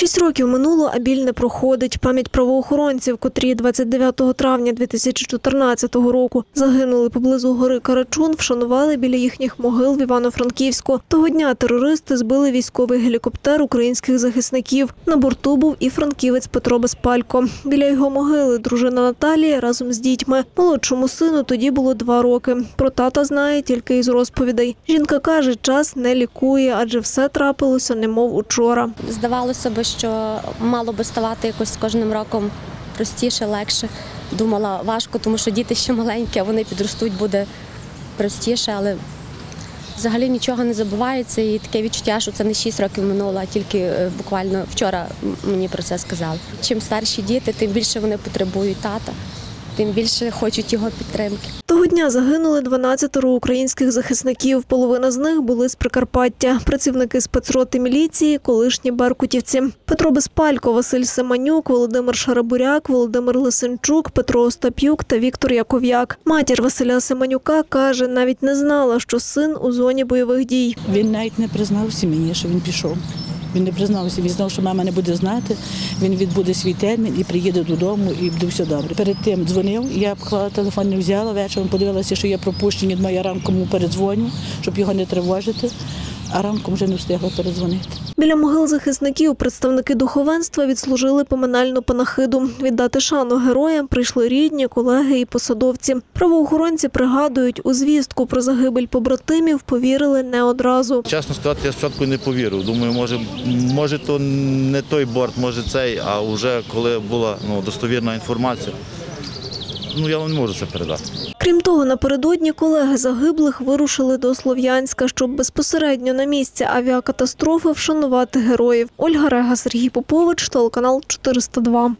Шість років минуло, а біль не проходить. Пам'ять правоохоронців, котрі 29 травня 2014 року загинули поблизу гори Карачун, вшанували біля їхніх могил в Івано-Франківську. Того дня терористи збили військовий гелікоптер українських захисників. На борту був і франківець Петро Безпалько. Біля його могили дружина Наталія разом з дітьми. Молодшому сину тоді було два роки. Про тата знає тільки із розповідей. Жінка каже, час не лікує, адже все трапилося немов учора. Здавалося б, що мало би ставати якось з кожним роком простіше, легше. Думала важко, тому що діти ще маленькі, а вони підростуть, буде простіше, але взагалі нічого не забувається. І таке відчуття, що це не 6 років минуло, а тільки е, буквально вчора мені про це сказали. Чим старші діти, тим більше вони потребують тата, тим більше хочуть його підтримки. Того дня загинули 12 українських захисників. Половина з них були з Прикарпаття. Працівники спецроти міліції, колишні беркутівці. Петро Безпалько, Василь Семенюк, Володимир Шарабуряк, Володимир Лисенчук, Петро Остап'юк та Віктор Яков'як. Матір Василя Семенюка каже, навіть не знала, що син у зоні бойових дій. Він навіть не признався мені, що він пішов. Він не признався, він знав, що мама не буде знати. Він відбуде свій термін і приїде додому, і буде все добре. Перед тим дзвонив, я поклала телефон, не взяла вечором, подивилася, що є пропущені, думаю, я ранком передзвоню, щоб його не тривожити. А ранком вже не встигла передзвонити. Біля могил захисників представники духовенства відслужили поминальну панахиду. Віддати шану героям прийшли рідні, колеги і посадовці. Правоохоронці пригадують, у звістку про загибель побратимів повірили не одразу. Чесно сказати, я спочатку не повірив. Думаю, може, може то не той борт, може цей, а вже коли була ну, достовірна інформація, ну я не можу це передати. Крім того, напередодні колеги загиблих вирушили до Слов'янська, щоб безпосередньо на місці авіакатастрофи вшанувати героїв. Ольга Рега, Сергій Попович, телеканал 402.